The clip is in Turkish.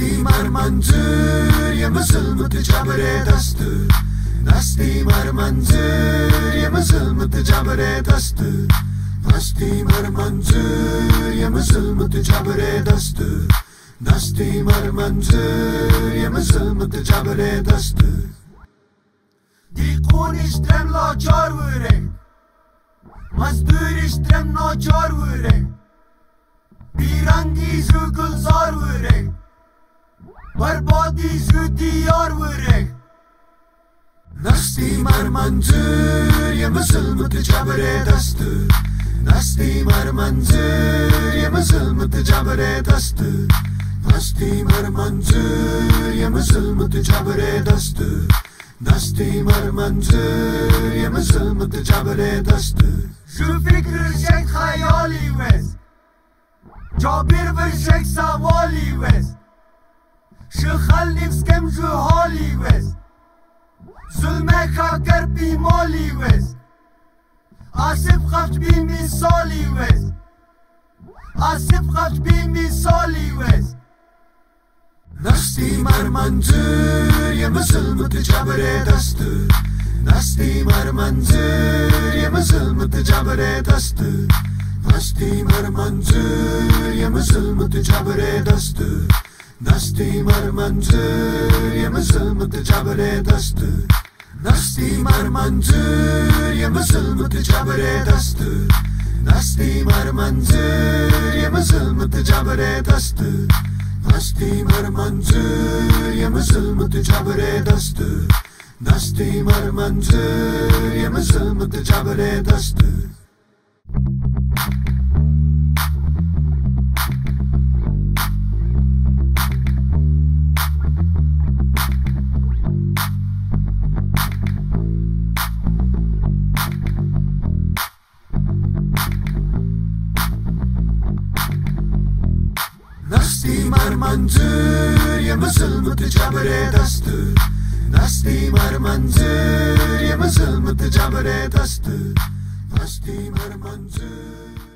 دستی مر منظور یه مسلمت جبر دستور دستی مر منظور یه مسلمت جبر دستور دستی مر منظور یه مسلمت جبر دستور دستی مر منظور یه مسلمت جبر دستور دیقون اشترم لاجار وره مزدور اشترم ناجار وره بیرنگیز و گلزار وره بربادی زو دیار وره نستی مر منظر یه مسلمت جبر دستور نستی مر منظر یه مسلمت جبر دستور نستی مر منظر یه مسلمت جبر دستور دستی مر منظر یه مسلمت جبر دستور شو فکر شک خیالی وز جابر و شک سوالی وز Shëkhallif s'kem zhë hali gwez Zulme ka kërpi mali gwez Asif qafsh bimi sali gwez Asif qafsh bimi sali gwez Nasti mar manzur ye musulmat jabre dastur Nasti mar manzur ye musulmat jabre dastur Nasti mar manzur ye musulmat jabre dastur Nasti mar manzur ye mazılmı tecabere dastır Nasti mar manzur ye mazılmı tecabere dastır Nasti mar manzur ye mazılmı tecabere dastır Nasti mar manzur ye mazılmı tecabere dastır Nasti mar manzur ye mazılmı tecabere dastır Dasti mar manzur ya mazılmıtı cabere dastı? Dasti mar manzur ya mazılmıtı cabere dastı? Dasti mar manzur